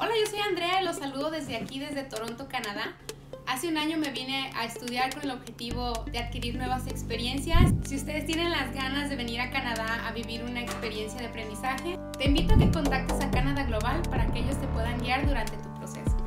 Hola, yo soy Andrea y los saludo desde aquí, desde Toronto, Canadá. Hace un año me vine a estudiar con el objetivo de adquirir nuevas experiencias. Si ustedes tienen las ganas de venir a Canadá a vivir una experiencia de aprendizaje, te invito a que contactes a Canadá Global para que ellos te puedan guiar durante tu proceso.